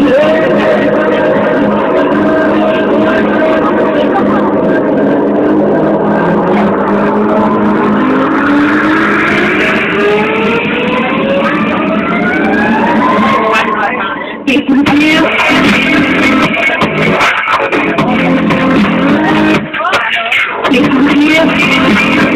Yeah. Tem que